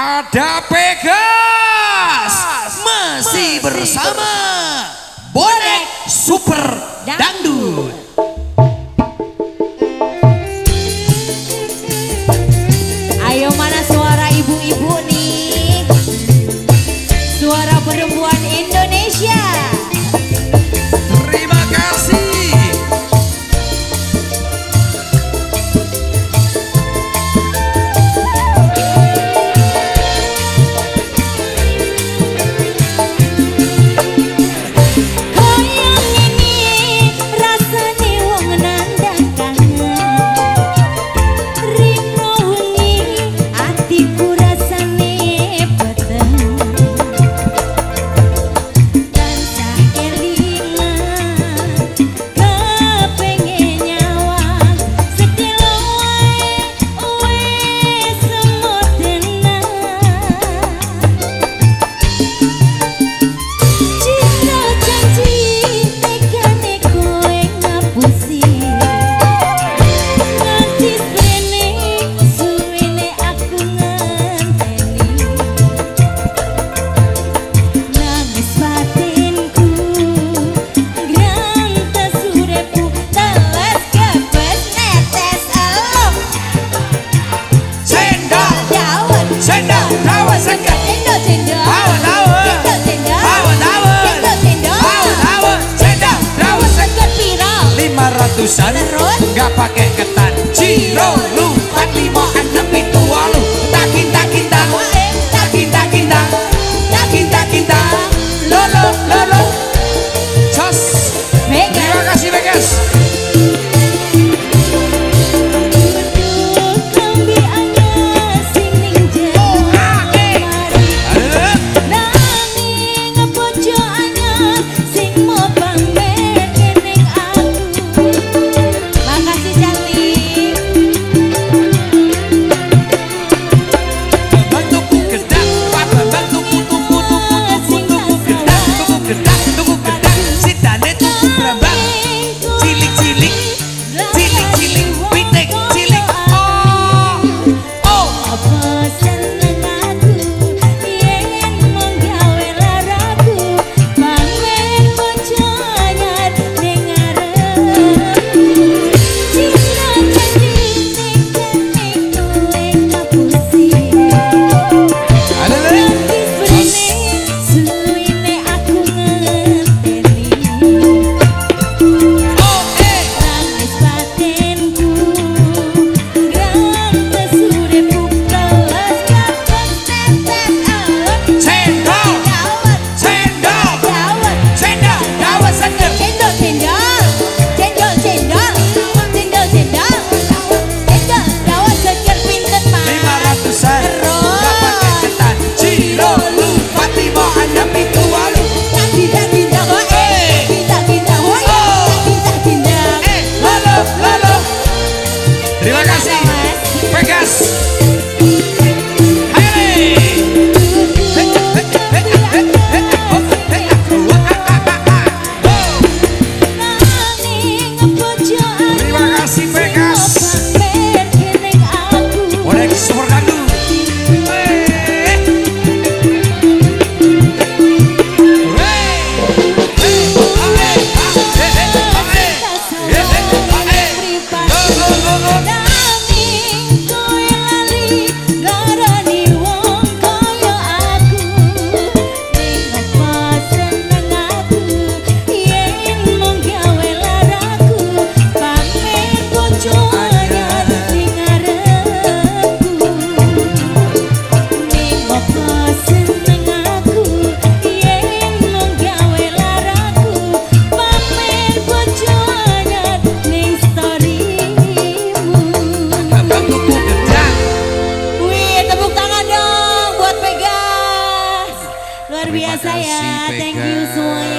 Ada Pegas masih bersama bonek super dangdut. Ayo mana suara ibu-ibu nih? Suara perempuan Indonesia. Terima kasih. ratusan Gak pakai ketan Cirolu Yes, I am. Thank you so much.